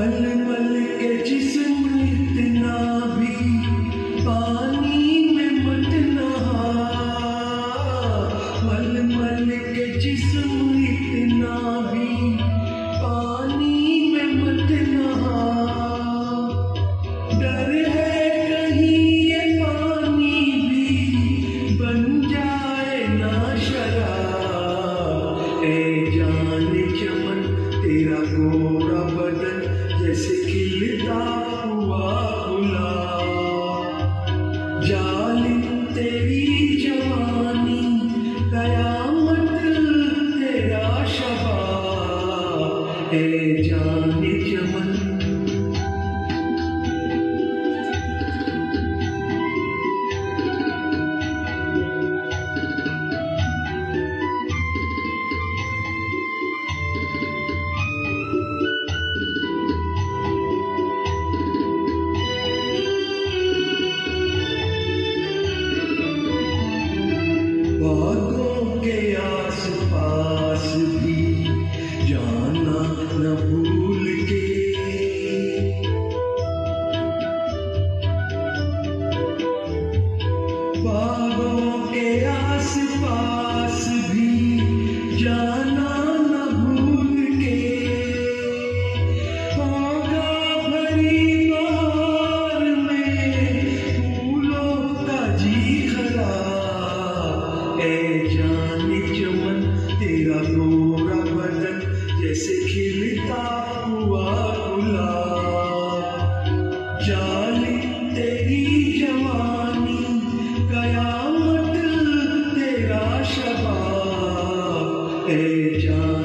पल पल के जिसम इतना भी पानी में मत नहा पल पल के जिसम इतना भी पानी में मत नहा डरे baby. भूल के जैसे खिलता हुआ गुलाब। जाने तेरी जवानी कयामत तेरा शबाब। ए जान